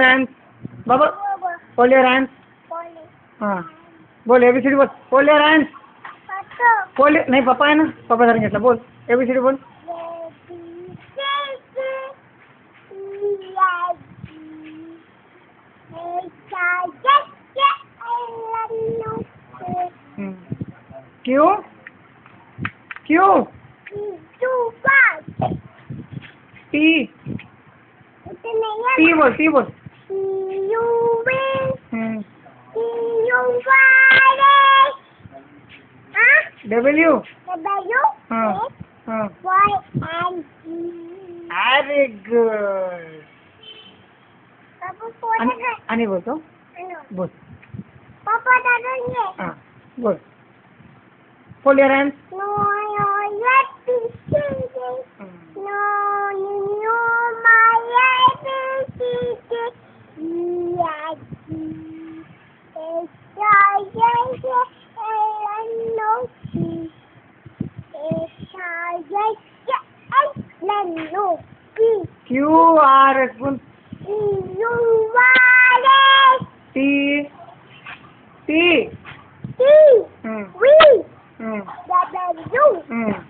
Hands. Baba, hold your hands. हाँ बोल ABCD बोल your hands. बोल नाही पप्पा आहे ना पप्पा सारखं घेतलं बोल एबीसीडी बोल क्यों क्यों टी टी बोल टी बोल। डब्ल्यू अरे गुड आणि आणि बोलतो बोल doesn't yet. हाँ बोल। Hold your hands. like, and then no, P. Q are responsible. You are T. T. T. Mm. We. Mm. That is you. Mm.